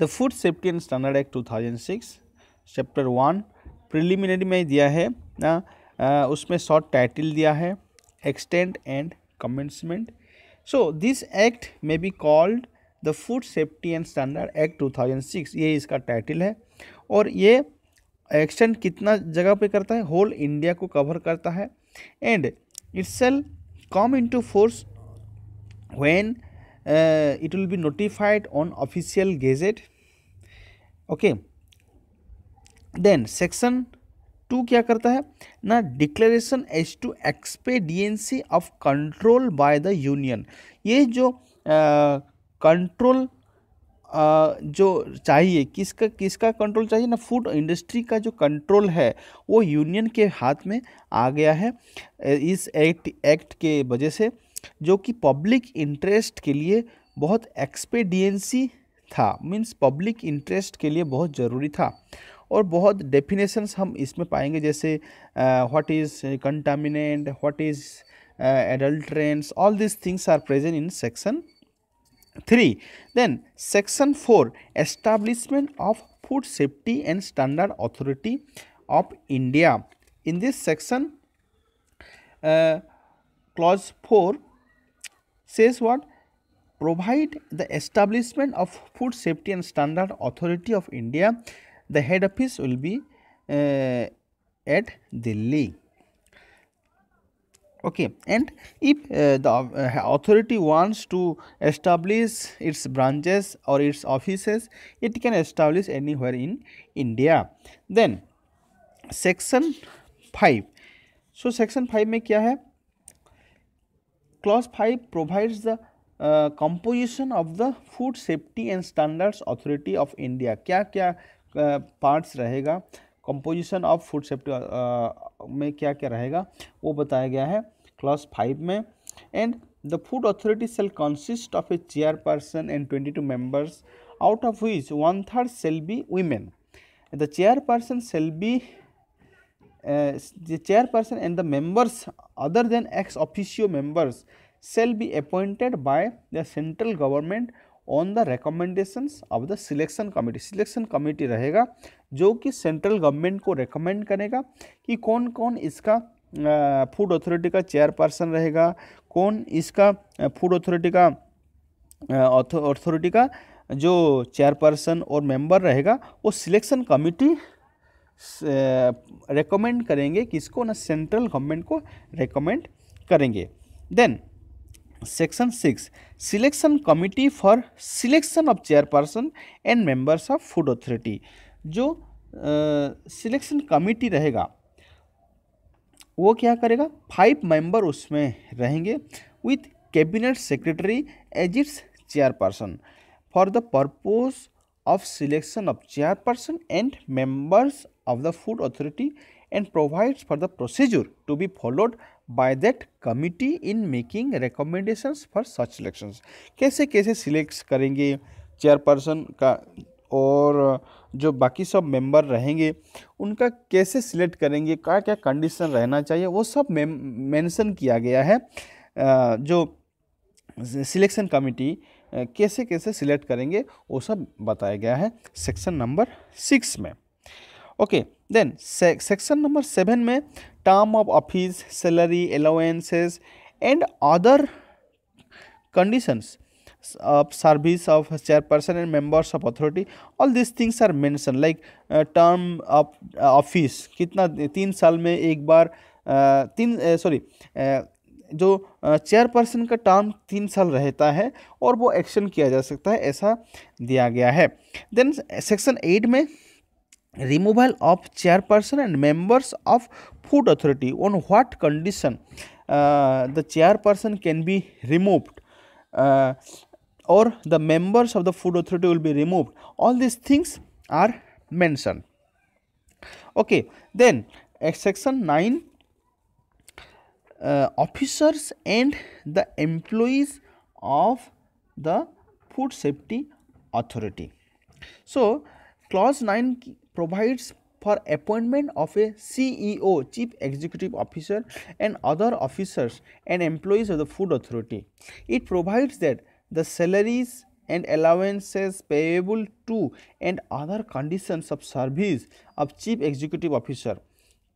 The food safety and standard act 2006 chapter one, preliminary में दिया है, ना उसमें शॉर्ट टाइटल दिया है extend and commencement. So this act may be called the food safety and standard act 2006 ये इसका टाइटल है, और ये एक्सटेंड कितना जगह पे करता है होल इंडिया को कवर करता है and it's shall come into force when it will be notified on official gazette okay then section two क्या करता है? ना declaration as to expediency of control by the union ये जो कंट्रोल uh, जो चाहिए किसका किसका कंट्रोल चाहिए? ना फ़ूड इंडस्ट्री का जो कंट्रोल है वो यूनियन के हाथ में आ गया है इस एक्ट एक्ट के वजह से। जो कि पब्लिक इंटरेस्ट के लिए बहुत एक्सपेडियंसी था मीन्स पब्लिक इंटरेस्ट के लिए बहुत ज़रूरी था। और बहुत डेफिनेशंस हम इसमें पाएँगे जैसे what is contaminant what is adulterants all this things are present in section 3 then section 4 establishment of food safety and standard authority of india. In this section uh, clause 4 says what provide the establishment of food safety and standard authority of india the head office will be uh, at delhi okay and if uh, the uh, authority wants to establish its branches or its offices it can establish anywhere in india then section 5 so section 5 में क्या है clause 5 provides the uh, composition of the food safety and standards authority of india. क्या क्या parts uh, रहेगा? Composition of food safety में क्या क्या रहेगा? वो बताया गया है क्लास फाइव में। And the food authority shall consist of a chairperson and twenty two members out of which one third shall be women the chairperson shall be the chairperson and the members other than ex officio members shall be appointed by the central government on the recommendations of the selection committee selection committee रहेगा, जो कि central government को recommend करेगा कि कौन कौन इसका food authority का चेयरपर्सन रहेगा, कौन इसका फ़ूड अथॉरिटी का अथॉरिटी का जो चेयरपर्सन और मेंबर रहेगा, वो सिलेक्शन कमेटी रिकमेंड करेंगे किसको ना सेंट्रल गवर्नमेंट को रिकमेंड करेंगे। Then section six selection committee for selection of chairperson and members of food authority जो सिलेक्शन कमिटी रहेगा, वो क्या करेगा? फाइव मेंबर उसमें रहेंगे with cabinet secretary as its chairperson for the purpose of selection of chairperson and members of the food authority and provides for the procedure to be followed by that committee in making recommendations for such elections कैसे कैसे select करेंगे chairperson का और जो बाकी सब member रहेंगे, उनका कैसे सिलेक्ट करेंगे क्या क्या कंडीशन रहना चाहिए, वो सब मेंशन किया गया है जो सिलेक्शन कमिटी कैसे कैसे सिलेक्ट करेंगे, वो सब बताया गया है सेक्शन नंबर सिक्स में। Okay then section number seven में term of office salary allowances and other conditions of service of chairperson and members of authority all this things are mention like term of office कितना तीन साल में एक बार uh, तीन uh, sorry uh, जो chairperson का टर्म तीन साल रहता है और वो एक्शन किया जा सकता है, ऐसा दिया गया है। देन सेक्शन एट में removal of chairperson and members of food authority on what condition uh, the chairperson can be removed uh, or the members of the food authority will be removed. All these things are mentioned. Okay then section 9 uh, officers and the employees of the food safety authority. So clause 9 provides for appointment of a CEO, Chief Executive Officer and other officers and employees of the food authority. It provides that the salaries and allowances payable to and other conditions of service of chief executive officer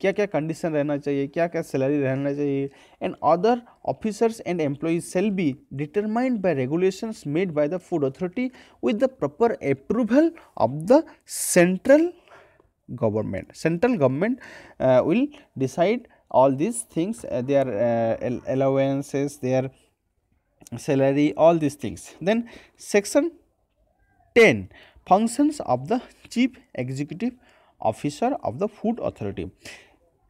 क्या क्या condition रहना चाहिए क्या क्या salary रहना चाहिए and other officers and employees shall be determined by regulations made by the food authority with the proper approval of the central government. Central government uh, will decide all these things uh, their uh, allowances their salary all these things. Then section 10 functions of the chief executive officer of the food authority.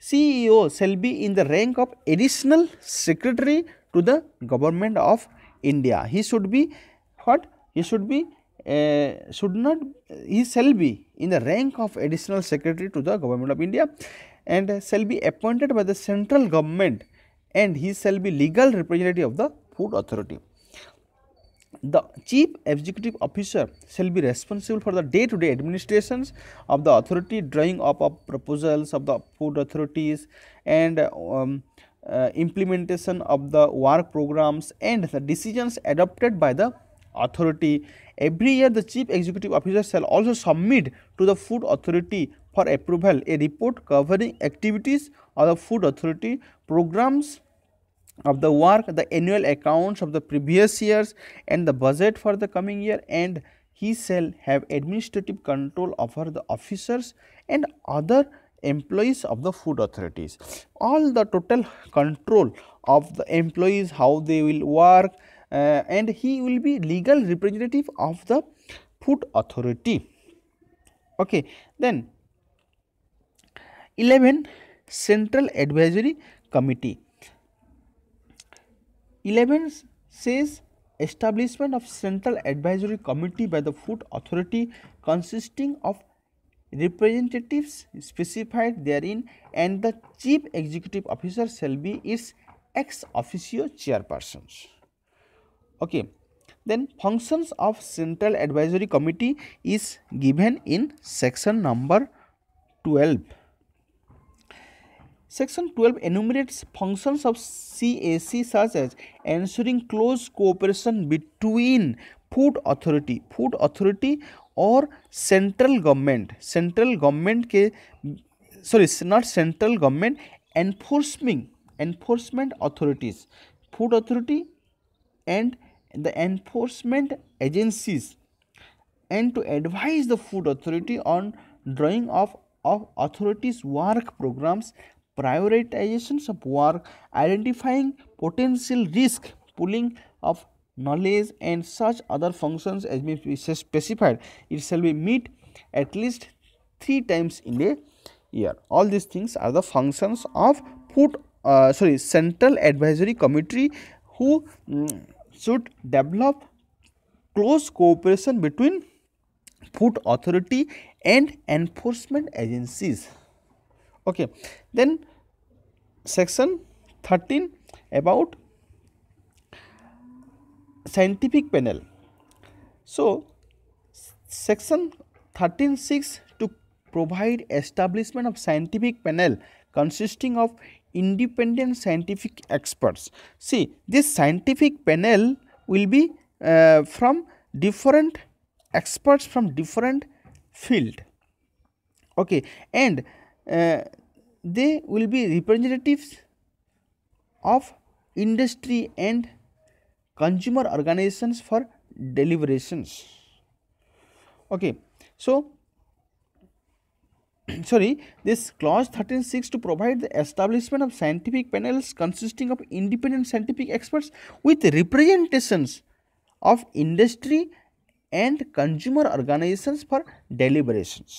Ceo shall be in the rank of additional secretary to the government of india. He should be what? He should be uh, should not he shall be in the rank of additional secretary to the government of india and shall be appointed by the central government and he shall be legal representative of the food authority. The chief executive officer shall be responsible for the day to day administrations of the authority drawing up of proposals of the food authorities and um, uh, implementation of the work programs and the decisions adopted by the authority every year the chief executive officer shall also submit to the food authority for approval a report covering activities of the food authority programs of the work, the annual accounts of the previous years and the budget for the coming year and he shall have administrative control over the officers and other employees of the food authorities. All the total control of the employees, how they will work Uh, and he will be legal representative of the food authority. Okay. Then 11 Central Advisory Committee 11 says establishment of central advisory committee by the food authority consisting of representatives specified therein and the chief executive officer shall be its ex officio chairpersons okay then functions of central advisory committee is given in section number 12 Section 12 enumerates functions of CAC such as ensuring close cooperation between food authority, food authority और central government central government के sorry not central government enforcing enforcement authorities food authority and the enforcement agencies and to advise the food authority on drawing of, of authorities work programs prioritizations of work, identifying potential risk, pooling of knowledge and such other functions as may be specified. It shall be meet at least three times in a year. All these things are the functions of food uh, sorry central advisory committee who um, should develop close cooperation between food authority and enforcement agencies. Okay then section 13 about scientific panel. So section 13.6 to provide establishment of scientific panel consisting of independent scientific experts. See this scientific panel will be uh, from different experts from different field. Okay and uh, they will be representatives of industry and consumer organizations for deliberations. Okay so sorry this clause 13.6 to provide the establishment of scientific panels consisting of independent scientific experts with representations of industry and consumer organizations for deliberations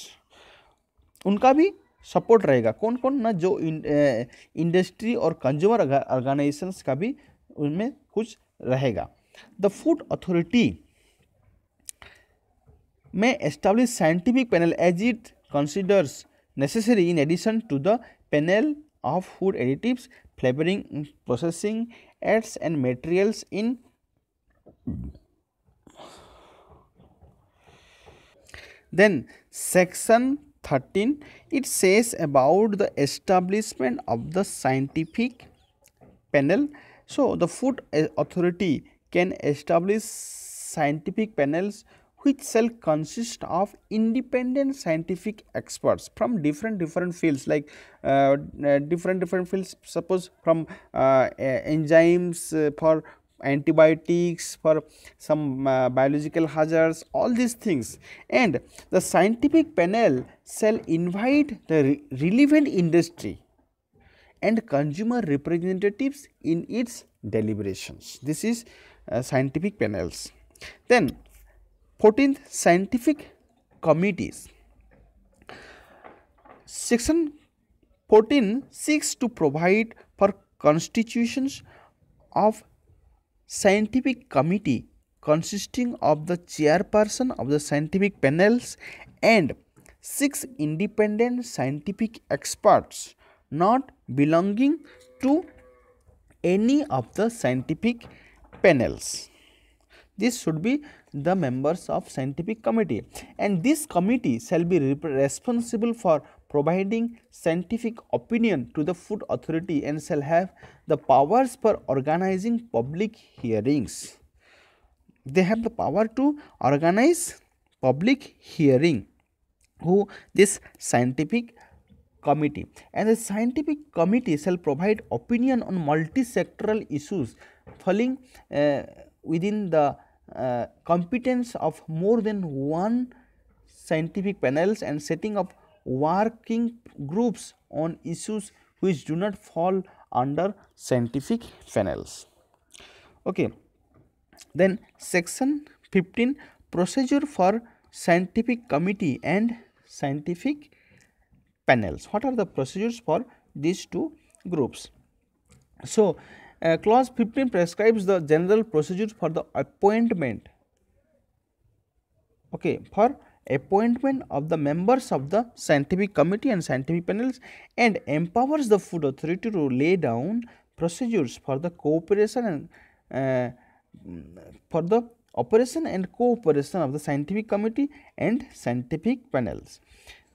उनका भी support रहेगा कौन कौन ना जो industry और consumer organisations का भी उनमें कुछ रहेगा the food authority may establish scientific panel as it considers necessary in addition to the panel of food additives, flavoring, processing ads, and materials in then section 13 it says about the establishment of the scientific panel. So the food authority can establish scientific panels which shall consist of independent scientific experts from different different fields like uh, uh, different different fields. Suppose from uh, enzymes uh, for antibiotics for some uh, biological hazards all these things. And the scientific panel shall invite the re relevant industry and consumer representatives in its deliberations. This is uh, scientific panels. Then 14th scientific committees section 14 seeks to provide for constitutions of scientific committee consisting of the chairperson of the scientific panels and six independent scientific experts not belonging to any of the scientific panels. This should be the members of scientific committee. And this committee shall be responsible for providing scientific opinion to the food authority and shall have the powers for organizing public hearings. They have the power to organize public hearing. Who? This scientific committee. And the scientific committee shall provide opinion on multi-sectoral issues falling uh, within the uh, competence of more than one scientific panels and setting up working groups on issues which do not fall under scientific panels. Okay. Then section 15 procedure for scientific committee and scientific panels. What are the procedures for these two groups? So, uh, clause 15 prescribes the general procedures for the appointment okay, for appointment of the members of the scientific committee and scientific panels and empowers the food authority to lay down procedures for the cooperation and uh, for the operation and cooperation of the scientific committee and scientific panels.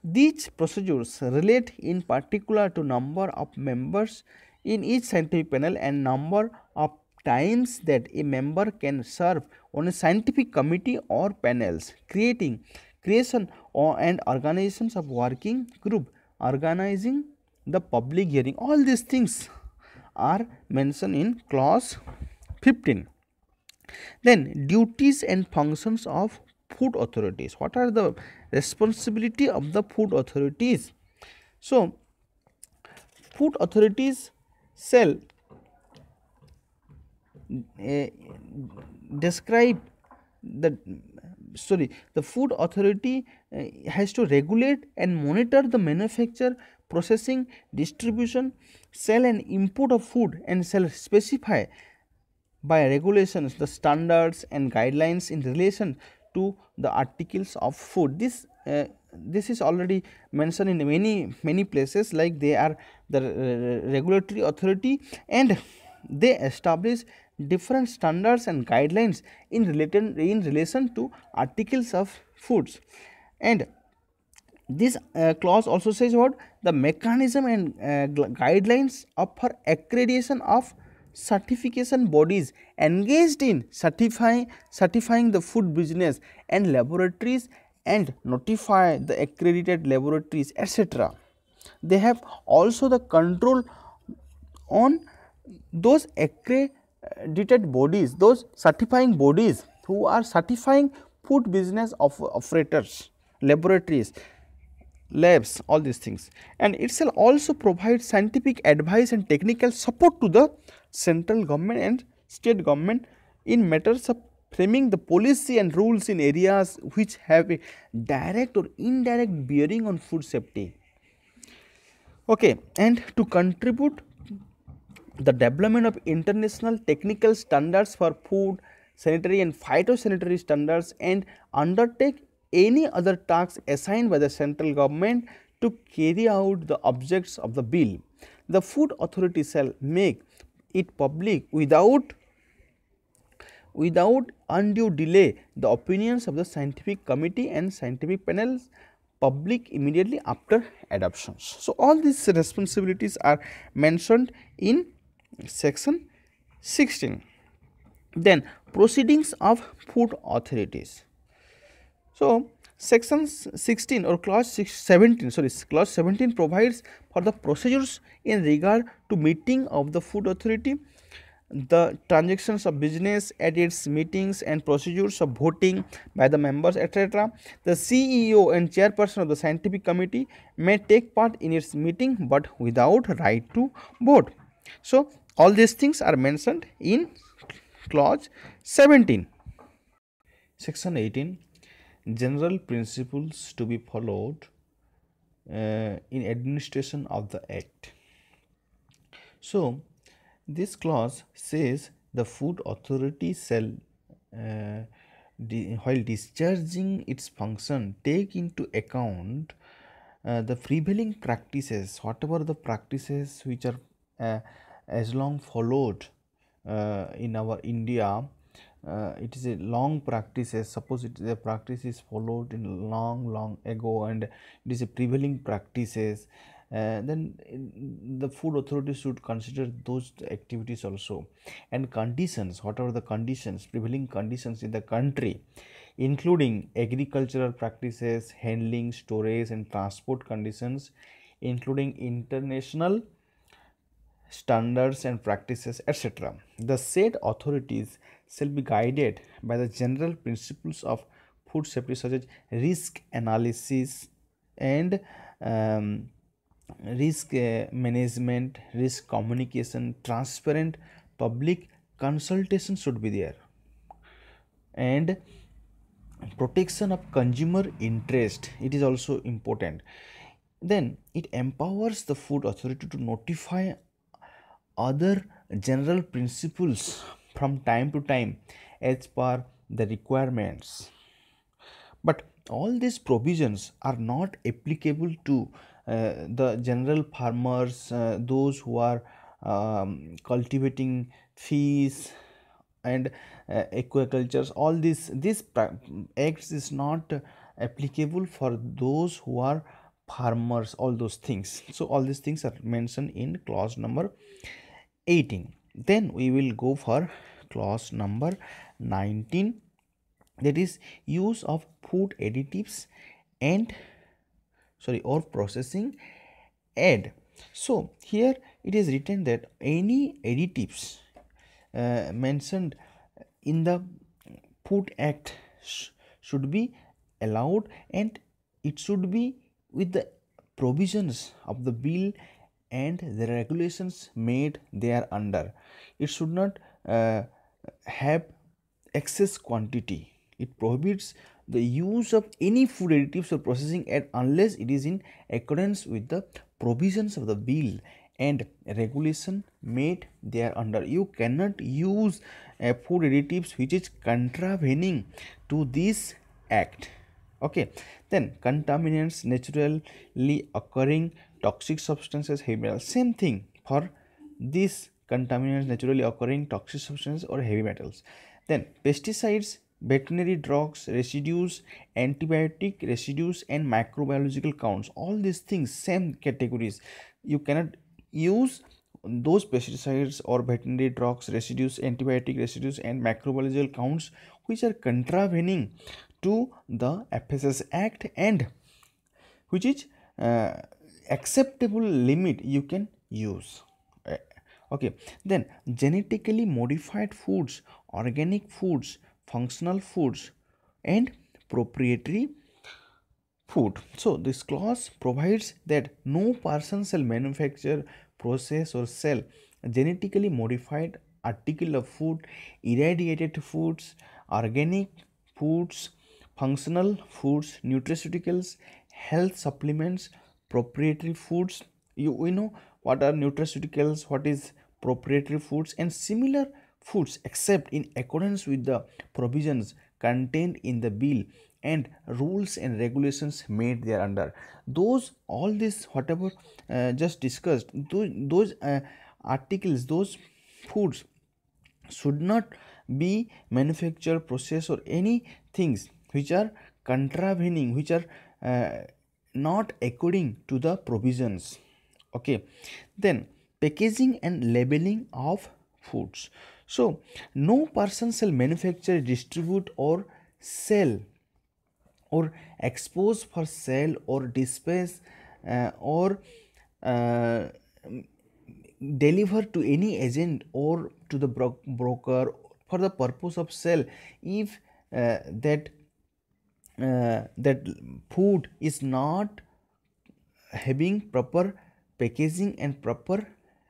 These procedures relate in particular to number of members in each scientific panel and number of times that a member can serve on a scientific committee or panels creating creation or, and organizations of working group organizing the public hearing. All these things are mentioned in clause 15 then duties and functions of food authorities. What are the responsibility of the food authorities? So food authorities shall uh, describe the sorry the food authority uh, has to regulate and monitor the manufacture processing distribution sale and import of food and shall specify by regulations the standards and guidelines in relation to the articles of food. This uh, this is already mentioned in many many places like they are the regulatory authority and they establish different standards and guidelines in related in relation to articles of foods. And this uh, clause also says what? The mechanism and uh, guidelines of for accreditation of certification bodies engaged in certifying certifying the food business and laboratories and notify the accredited laboratories etc they have also the control on those accredited bodies, those certifying bodies who are certifying food business of operators, laboratories, labs, all these things. And it shall also provide scientific advice and technical support to the central government and state government in matters of framing the policy and rules in areas which have a direct or indirect bearing on food safety. Okay, and to contribute the development of international technical standards for food, sanitary and phytosanitary standards and undertake any other tasks assigned by the central government to carry out the objects of the bill. The food authority shall make it public without without undue delay the opinions of the scientific committee and scientific panels public immediately after adoptions. So, all these responsibilities are mentioned in section 16. Then proceedings of food authorities so section 16 or clause 17 sorry clause 17 provides for the procedures in regard to meeting of the food authority the transactions of business at its meetings and procedures of voting by the members etc the ceo and chairperson of the scientific committee may take part in its meeting but without right to vote. So all these things are mentioned in clause 17 section 18 general principles to be followed uh, in administration of the act. So this clause says the food authority shall uh, while discharging its function take into account uh, the prevailing practices whatever the practices which are uh, as long followed uh, in our india uh, it is a long practice suppose it the practice is followed in long long ago and it is a prevailing practices uh, then the food authorities should consider those activities also. And conditions whatever the conditions prevailing conditions in the country including agricultural practices handling storage and transport conditions including international standards and practices etc the said authorities shall be guided by the general principles of food safety such as risk analysis and um, risk uh, management risk communication transparent public consultation should be there. And protection of consumer interest it is also important. Then it empowers the food authority to notify other general principles from time to time as per the requirements. But all these provisions are not applicable to the general farmers uh, those who are um, cultivating fish and uh, aquacultures all this this acts is not applicable for those who are farmers all those things. So all these things are mentioned in clause number 18 then we will go for clause number 19 that is use of food additives and sorry or processing add. So here it is written that any additives uh, mentioned in the food act sh should be allowed and it should be with the provisions of the bill and the regulations made there under it should not uh, have excess quantity. It prohibits the use of any food additives or processing add unless it is in accordance with the provisions of the bill and regulation made there under you cannot use a food additives which is contravening to this act. Okay. Then contaminants naturally occurring toxic substances heavy metals. Same thing for these contaminants naturally occurring toxic substances or heavy metals. Then pesticides veterinary drugs residues antibiotic residues and microbiological counts. All these things same categories. You cannot use those pesticides or veterinary drugs residues antibiotic residues and microbiological counts which are contravening to the fss act and which is uh, acceptable limit you can use. Eh, okay. Then genetically modified foods organic foods functional foods and proprietary food. So this clause provides that no person shall manufacture process or sell genetically modified article of food irradiated foods organic foods functional foods nutraceuticals health supplements proprietary foods. You we know what are nutraceuticals what is proprietary foods and similar foods except in accordance with the provisions contained in the bill and rules and regulations made there under those all this whatever uh, just discussed those, those uh, articles those foods should not be manufactured processed or any things which are contravening which are uh, not according to the provisions. Okay. Then packaging and labeling of foods so no person shall manufacture distribute or sell or expose for sale or dispense uh, or uh, deliver to any agent or to the bro- broker for the purpose of sale if uh, that uh, that food is not having proper packaging and proper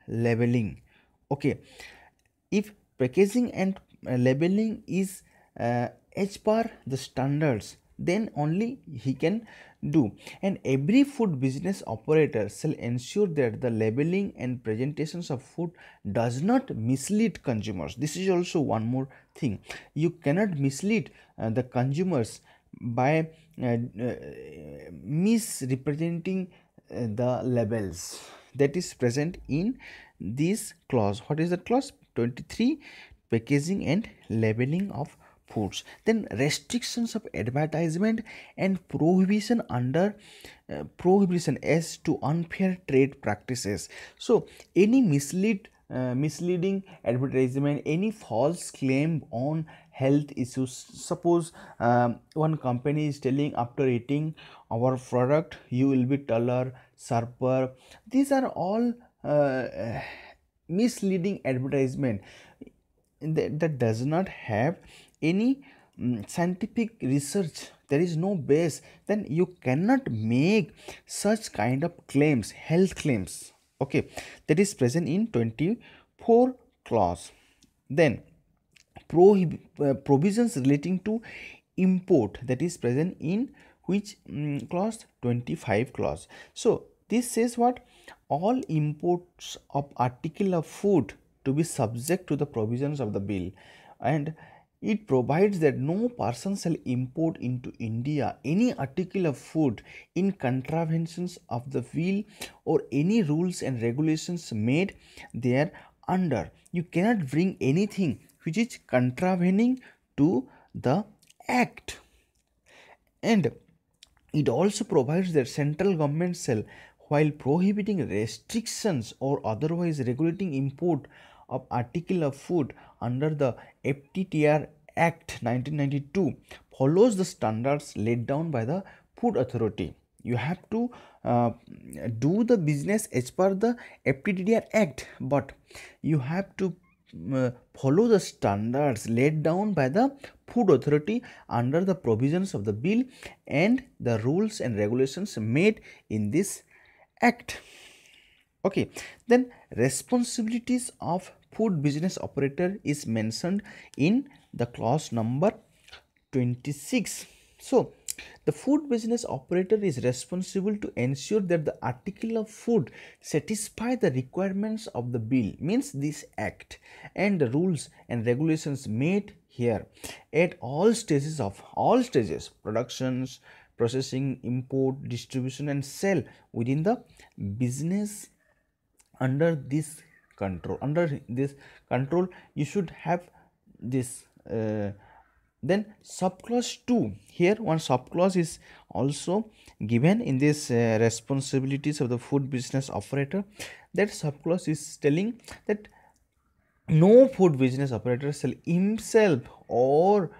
labeling. Okay. If packaging and uh, labeling is uh, as the standards then only he can do. And every food business operator shall ensure that the labeling and presentations of food does not mislead consumers. This is also one more thing. You cannot mislead uh, the consumers by uh, uh, misrepresenting uh, the labels that is present in this clause. What is the clause 23 packaging and labeling of foods. Then restrictions of advertisement and prohibition under uh, prohibition as to unfair trade practices. So any mislead uh, misleading advertisement any false claim on health issues. Suppose um, one company is telling after eating our product you will be taller sharper. These are all uh, misleading advertisement that, that does not have any um, scientific research. There is no base. Then you cannot make such kind of claims health claims. Okay that is present in 24 clause. Then prohib- uh, provisions relating to import that is present in which um, clause? 25 clause. So this says what all imports of article of food to be subject to the provisions of the bill and it provides that no person shall import into India any article of food in contraventions of the bill or any rules and regulations made there under. You cannot bring anything which is contravening to the act. And it also provides that central government shall while prohibiting restrictions or otherwise regulating import of article of food under the FTDR Act 1992 follows the standards laid down by the Food Authority. You have to uh, do the business as per the FTDR Act, but you have to uh, follow the standards laid down by the Food Authority under the provisions of the bill and the rules and regulations made in this act. Okay, then responsibilities of food business operator is mentioned in the clause number 26 so the food business operator is responsible to ensure that the article of food satisfy the requirements of the bill means this act and the rules and regulations made here at all stages of all stages productions processing import distribution and sell within the business under this control. Under this control you should have this uh, then subclause 2 here one subclause is also given in this uh, responsibilities of the food business operator. That subclause is telling that no food business operator shall himself or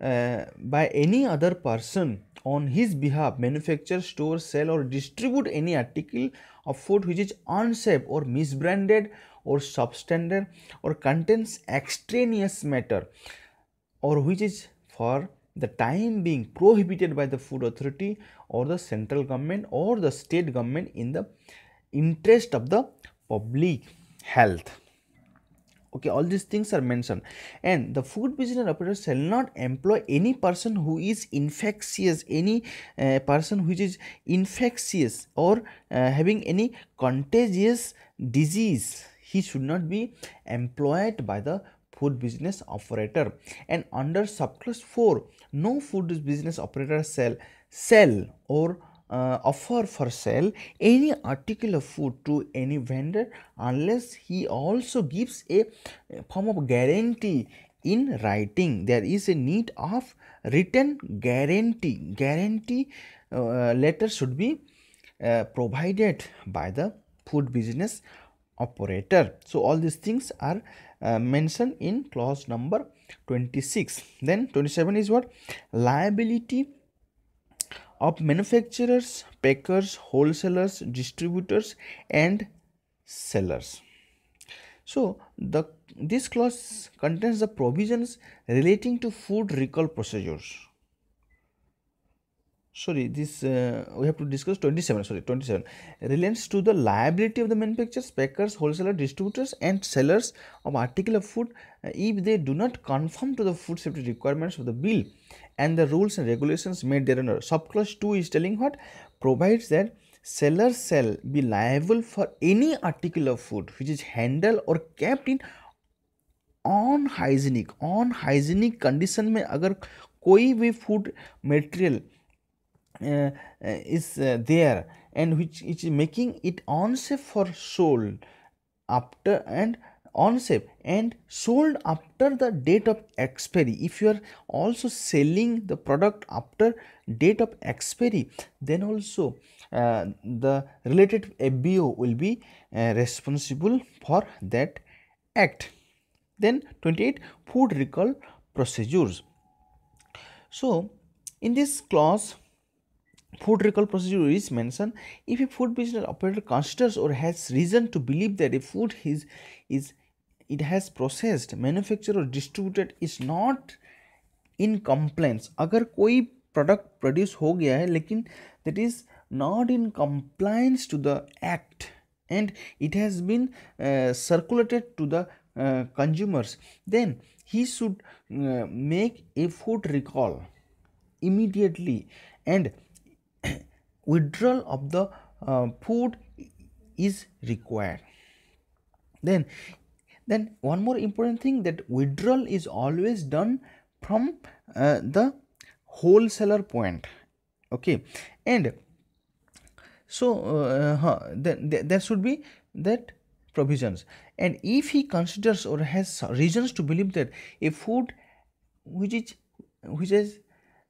uh, by any other person on his behalf manufacture store sell or distribute any article of food which is unsafe or misbranded or substandard or contents extraneous matter or which is for the time being prohibited by the food authority or the central government or the state government in the interest of the public health okay all these things are mentioned. And the food business operator shall not employ any person who is infectious any uh, person which is infectious or uh, having any contagious disease. He should not be employed by the food business operator. And under subclass 4 no food business operator shall sell or uh, offer for sale any article of food to any vendor unless he also gives a form of guarantee in writing. There is a need of written guarantee. Guarantee uh, letter should be uh, provided by the food business operator. So all these things are uh, mentioned in clause number 26 then 27 is what? Liability of manufacturers packers wholesalers distributors and sellers. So the this clause contains the provisions relating to food recall procedures. Sorry this uh, we have to discuss 27 sorry 27 relates to the liability of the manufacturers packers wholesaler distributors and sellers of article of food uh, if they do not conform to the food safety requirements of the bill and the rules and regulations made therein subclause 2 is telling what provides that sellers shall be liable for any article of food which is handled or kept in unhygienic unhygienic condition में अगर कोई भी material is uh, there and which is making it unsafe for sold after unsafe and sold after the date of expiry. If you are also selling the product after date of expiry then also uh, the related fbo will be uh, responsible for that act. Then 28 food recall procedures. So in this clause food recall procedure is mentioned. If a food business operator considers or has reason to believe that a food is is it has processed manufactured or distributed is not in compliance अगर कोई product produce हो गया है लेकिन that is not in compliance to the act and it has been uh, circulated to the uh, consumers then he should uh, make a food recall immediately and withdrawal of the uh, food is required then then one more important thing that withdrawal is always done from uh, the wholesaler point. Okay. And so uh, then th there should be that provisions. And if he considers or has reasons to believe that a food which is which is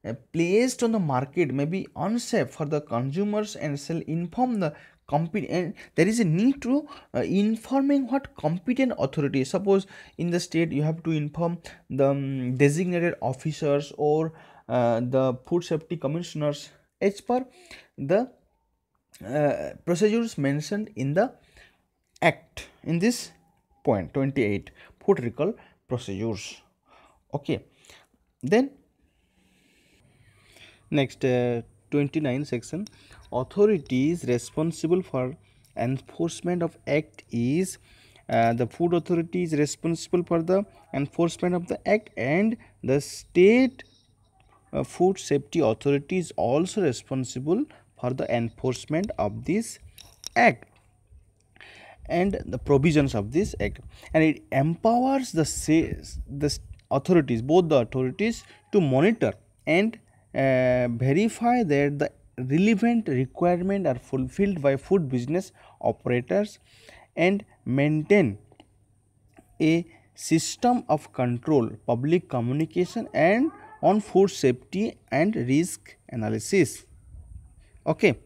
uh, placed on the market may be unsafe for the consumers and shall inform the competent there is a need to uh, informing what competent authority suppose in the state you have to inform the um, designated officers or uh, the food safety commissioners as per the uh, procedures mentioned in the act. In this point 28 food recall procedures. Okay. Then next uh, 29 section authorities responsible for enforcement of act is uh, the food authority is responsible for the enforcement of the act and the state uh, food safety authority is also responsible for the enforcement of this act and the provisions of this act. And it empowers the the authorities both the authorities to monitor and uh, verify that the relevant requirement are fulfilled by food business operators and maintain a system of control public communication and on food safety and risk analysis. Okay.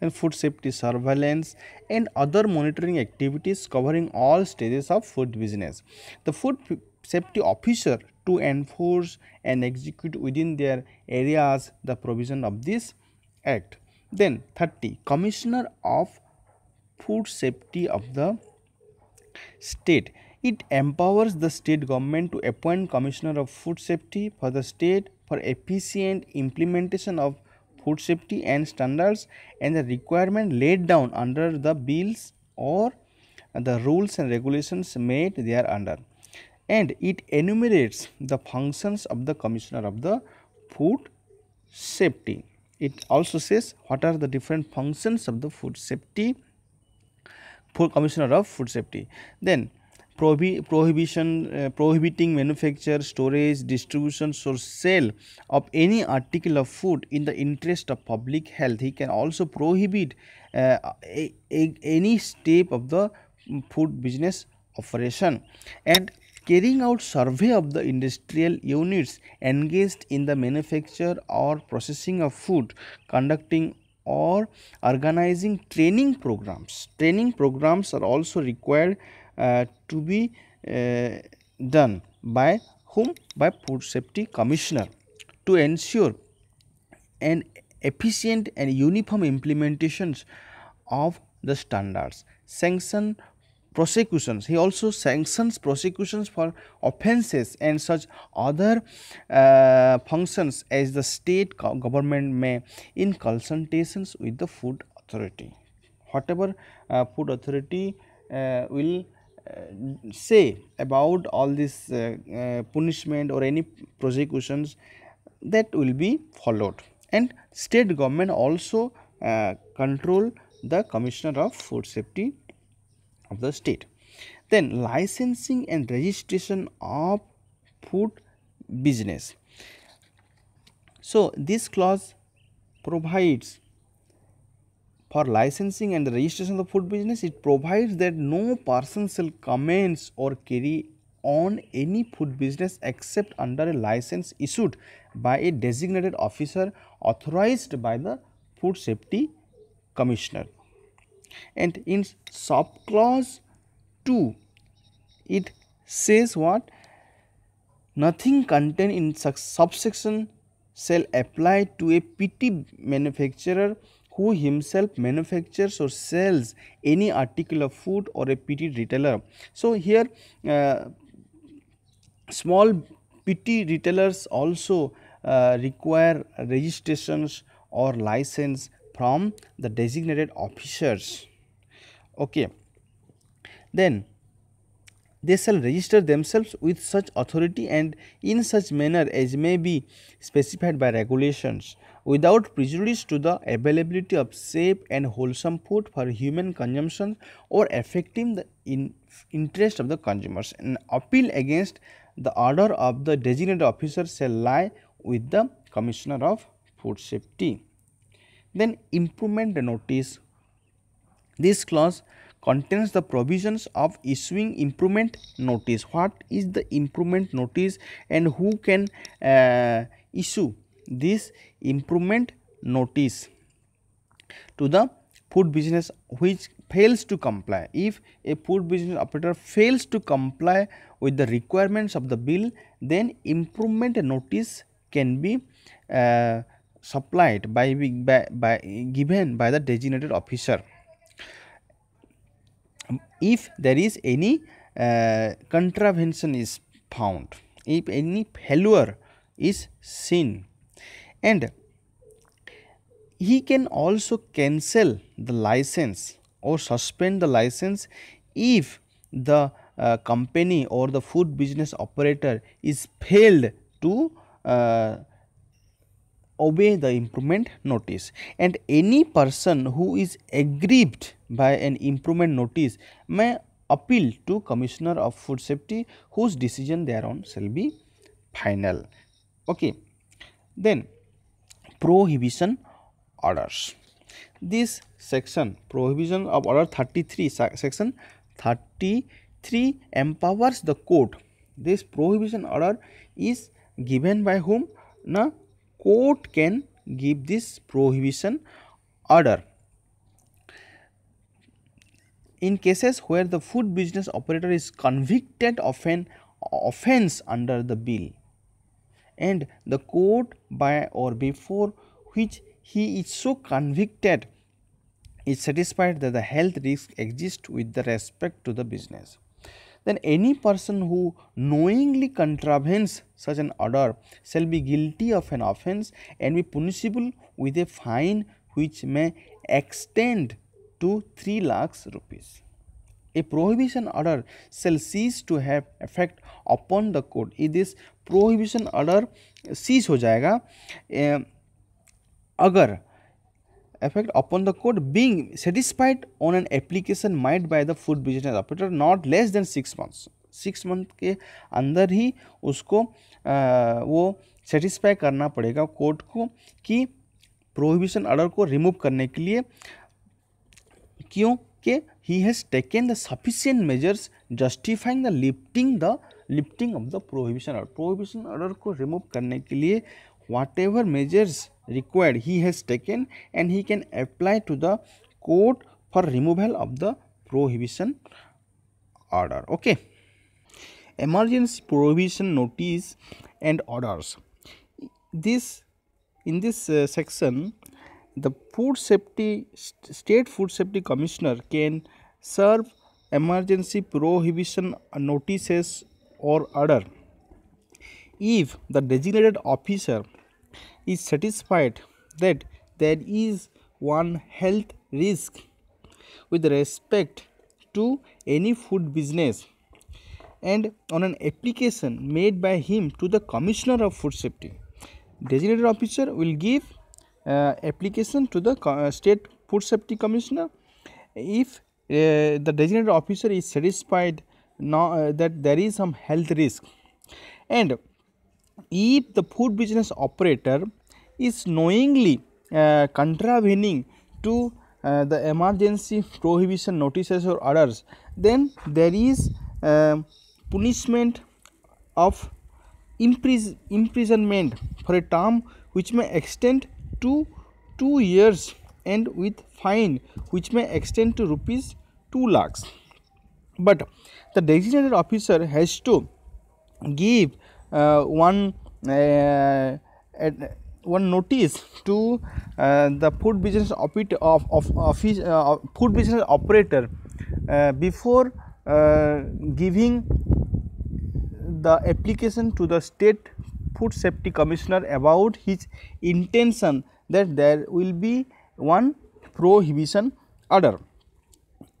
And food safety surveillance and other monitoring activities covering all stages of food business. The food safety officer to enforce and execute within their areas the provision of this act. Then 30 Commissioner of Food Safety of the state. It empowers the state government to appoint Commissioner of Food Safety for the state for efficient implementation of food safety and standards and the requirement laid down under the bills or the rules and regulations made there under and it enumerates the functions of the commissioner of the food safety. It also says what are the different functions of the food safety commissioner of food safety. Then prohibi prohibition uh, prohibiting manufacture storage distribution or sale of any article of food in the interest of public health he can also prohibit uh, a, a, any step of the food business operation and carrying out survey of the industrial units engaged in the manufacture or processing of food, conducting or organizing training programs. Training programs are also required uh, to be uh, done by whom by food safety commissioner to ensure an efficient and uniform implementations of the standards sanction prosecutions. He also sanctions prosecutions for offences and such other uh, functions as the state government may in consultations with the food authority. Whatever uh, food authority uh, will uh, say about all this uh, uh, punishment or any prosecutions that will be followed. And state government also control the commissioner of food safety of the state. Then licensing and registration of food business. So this clause provides for licensing and the registration of the food business. It provides that no person shall commence or carry on any food business except under a license issued by a designated officer authorized by the food safety commissioner and in sub clause 2 it says what nothing contained in subsection shall apply to a petty manufacturer who himself manufactures or sells any article of food or a petty retailer. So, here uh, small petty retailers also uh, require registrations or license from the designated officers. Okay. Then they shall register themselves with such authority and in such manner as may be specified by regulations without prejudice to the availability of safe and wholesome food for human consumption or affecting the in interest of the consumers. An appeal against the order of the designated officer shall lie with the Commissioner of Food Safety. Then improvement notice. This clause contains the provisions of issuing improvement notice. What is the improvement notice and who can uh, issue this improvement notice to the food business which fails to comply. If a food business operator fails to comply with the requirements of the bill, then improvement notice can be uh, supplied by, by, by given by the designated officer. If there is any uh, contravention is found if any failure is seen and he can also cancel the license or suspend the license if the uh, company or the food business operator is failed to uh, obey the improvement notice. And any person who is aggrieved by an improvement notice may appeal to commissioner of food safety whose decision thereon shall be final. Okay. Then prohibition orders. This section prohibition of order 33 section 33 empowers the court. This prohibition order is given by whom? Na court can give this prohibition order. In cases where the food business operator is convicted of an offense under the bill and the court by or before which he is so convicted is satisfied that the health risk exists with the respect to the business then any person who knowingly contravenes such an order shall be guilty of an offence and be punishable with a fine which may extend to 3 lakhs rupees. A prohibition order shall cease to have effect upon the court. if this prohibition order cease हो जाएगा अगर effect upon the code being satisfied on an application made by the food business operator not less than six months. Six month के अंदर ही उसको आ, वो satisfy करना पड़ेगा court को कि प्रोहिबिशन ऑर्डर को रिमूव करने के लिए क्यों कि he has taken the sufficient measures justifying the lifting the lifting of the prohibition order prohibition order को रिमूव करने के लिए whatever measures required. He has taken and he can apply to the court for removal of the prohibition order. Okay. Emergency prohibition notice and orders. This in this uh, section the food safety st- state food safety commissioner can serve emergency prohibition notices or order. If the designated officer is satisfied that there is one health risk with respect to any food business and on an application made by him to the commissioner of food safety. Designated officer will give uh, application to the uh, state food safety commissioner if uh, the designated officer is satisfied now uh, that there is some health risk. And if the food business operator is knowingly uh, contravening to uh, the emergency prohibition notices or orders then there is uh, punishment of impris- imprisonment for a term which may extend to 2 years and with fine which may extend to rupees 2 lakhs. But the designated officer has to give one uh, one notice to uh, the food business operate of, of office uh, food business operator uh, before uh, giving the application to the state food safety commissioner about his intention that there will be one prohibition order.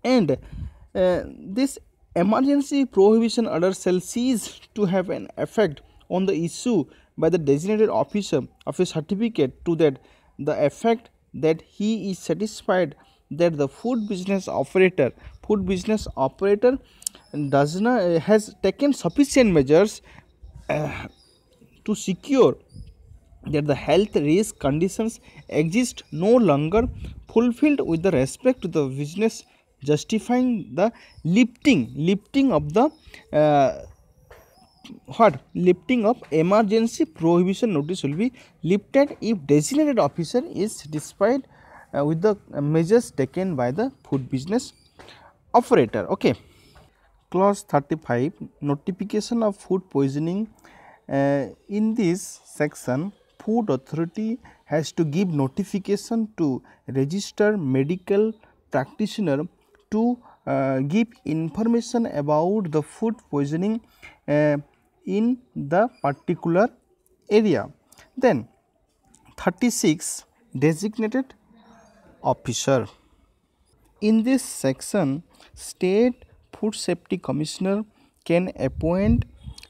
And uh, this emergency prohibition order shall cease to have an effect on the issue by the designated officer of a certificate to that the effect that he is satisfied that the food business operator food business operator does not has taken sufficient measures uh, to secure that the health risk conditions exist no longer fulfilled with the respect to the business justifying the lifting lifting of the uh, what? Lifting of emergency prohibition notice will be lifted if designated officer is satisfied uh, with the measures taken by the food business operator. Okay. Clause 35 notification of food poisoning. Uh, in this section food authority has to give notification to registered medical practitioner to uh, give information about the food poisoning uh, in the particular area. Then 36 designated officer. In this section, State Food Safety Commissioner can appoint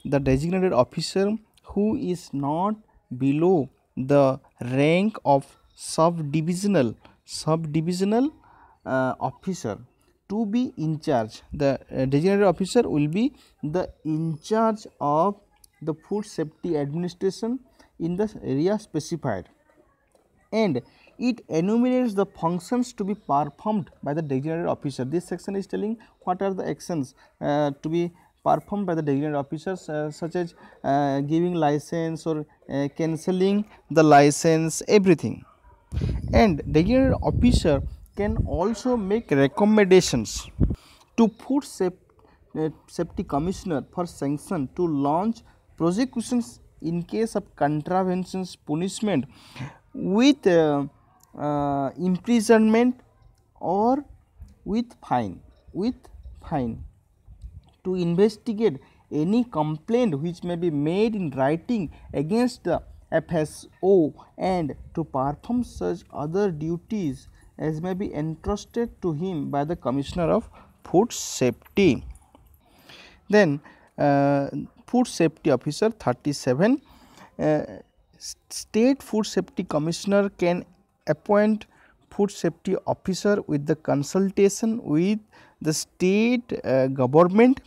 the designated officer who is not below the rank of sub-divisional sub-divisional uh, officer to be in charge. The uh, designated officer will be the in charge of the food safety administration in the area specified and it enumerates the functions to be performed by the designated officer. This section is telling what are the actions uh, to be performed by the designated officers uh, such as uh, giving license or uh, cancelling the license everything. And designated officer can also make recommendations to food uh, safety commissioner for sanction to launch prosecutions in case of contraventions punishment with uh, uh, imprisonment or with fine with fine. To investigate any complaint which may be made in writing against the FSO and to perform such other duties as may be entrusted to him by the Commissioner of Food Safety. Then uh, Food Safety Officer 37 uh, State Food Safety Commissioner can appoint food safety officer with the consultation with the state uh, government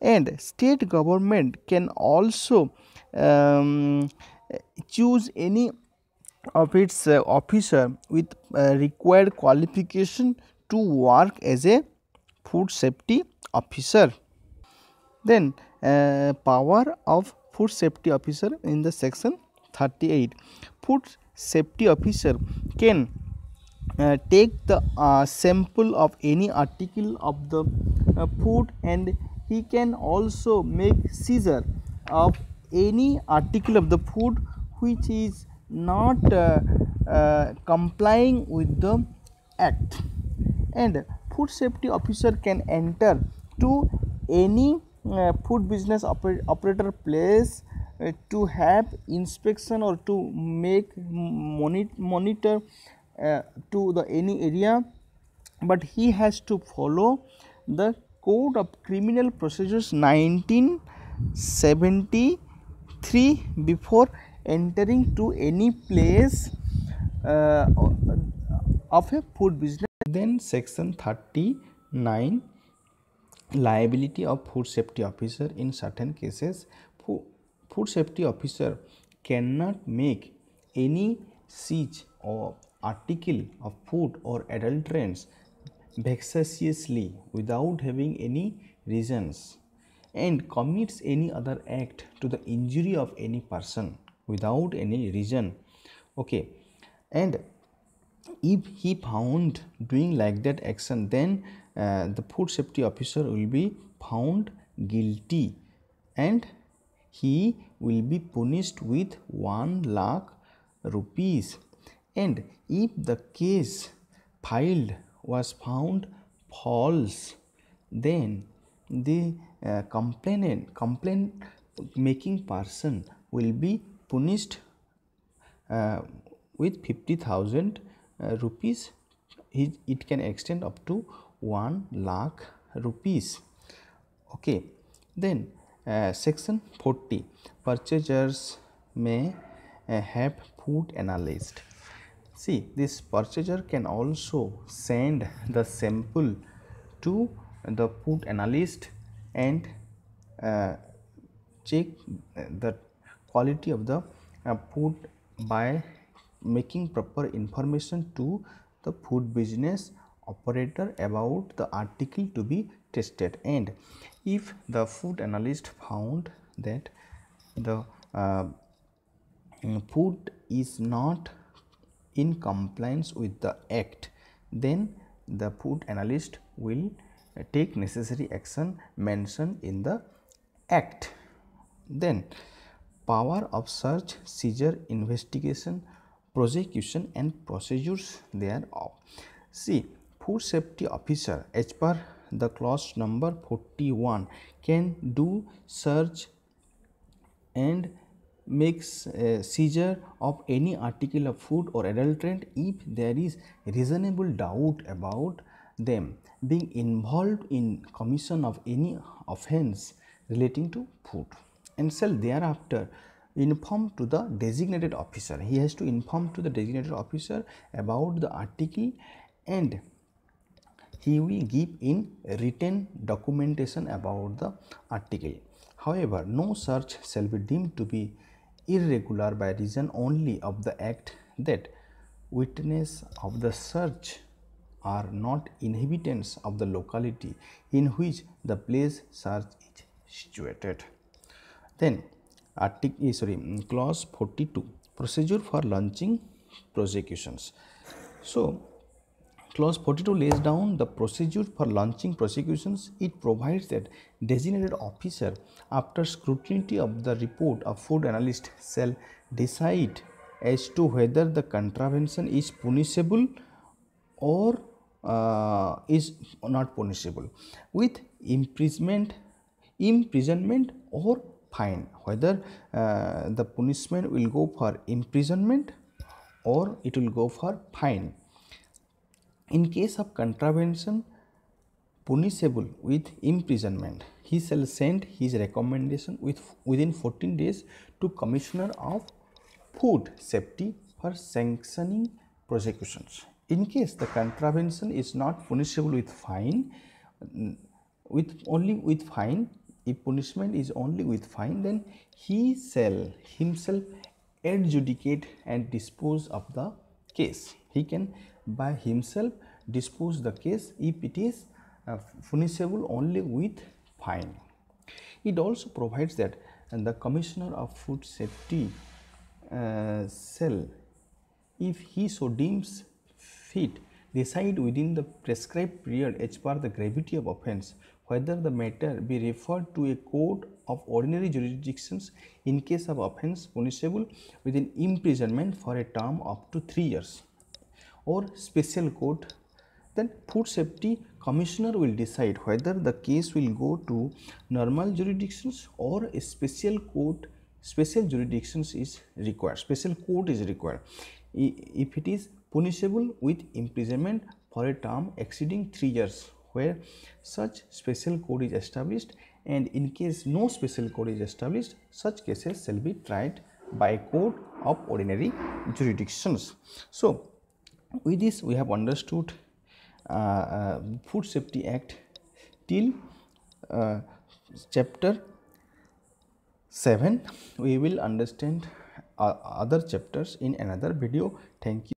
and state government can also um, choose any of its uh, officer with uh, required qualification to work as a food safety officer. Then uh, power of food safety officer in the section 38 food safety officer can uh, take the uh, sample of any article of the uh, food and he can also make seizure of any article of the food which is not uh, uh, complying with the act. And food safety officer can enter to any uh, food business oper operator place uh, to have inspection or to make monitor uh, to the any area. But he has to follow the code of criminal procedures 1973 before entering to any place uh, of a food business. Then section 39 liability of food safety officer. In certain cases food safety officer cannot make any siege or article of food or adulterants vexatiously without having any reasons and commits any other act to the injury of any person without any reason. Okay. And if he found doing like that action then uh, the food safety officer will be found guilty and he will be punished with 1 lakh rupees. And if the case filed was found false then the uh, complainant complaint making person will be punished uh, with 50000 uh, rupees it, it can extend up to 1 lakh rupees. Okay then uh, section 40 purchasers may uh, have food analyzed see this purchaser can also send the sample to the food analyst and uh, check the quality of the uh, food by making proper information to the food business operator about the article to be tested. And if the food analyst found that the uh, food is not in compliance with the act then the food analyst will take necessary action mentioned in the act. Then power of search seizure investigation prosecution and procedures thereof. See food safety officer as per the clause number 41 can do search and makes seizure of any article of food or adulterant if there is reasonable doubt about them. Being involved in commission of any offense relating to food and shall thereafter inform to the designated officer he has to inform to the designated officer about the article and he will give in written documentation about the article however no search shall be deemed to be irregular by reason only of the act that witness of the search are not inhabitants of the locality in which the place search is situated. Then article eh, sorry clause 42 procedure for launching prosecutions. So Clause 42 lays down the procedure for launching prosecutions. It provides that designated officer, after scrutiny of the report of food analyst, shall decide as to whether the contravention is punishable or uh, is not punishable with imprisonment, imprisonment or fine. Whether uh, the punishment will go for imprisonment or it will go for fine in case of contravention punishable with imprisonment, he shall send his recommendation with within 14 days to Commissioner of Food Safety for sanctioning prosecutions. In case the contravention is not punishable with fine, with only with fine, if punishment is only with fine, then he shall himself adjudicate and dispose of the case. He can by himself dispose the case if it is uh, punishable only with fine. It also provides that the Commissioner of Food Safety uh, shall, if he so deems fit decide within the prescribed period as per the gravity of offence whether the matter be referred to a court of ordinary jurisdictions in case of offence punishable with an imprisonment for a term up to 3 years or special court then food safety commissioner will decide whether the case will go to normal jurisdictions or a special court special jurisdictions is required special court is required. If it is punishable with imprisonment for a term exceeding 3 years where such special court is established and in case no special court is established such cases shall be tried by court of ordinary jurisdictions. So with this we have understood uh, uh, food safety act till uh, chapter 7 we will understand uh, other chapters in another video. Thank you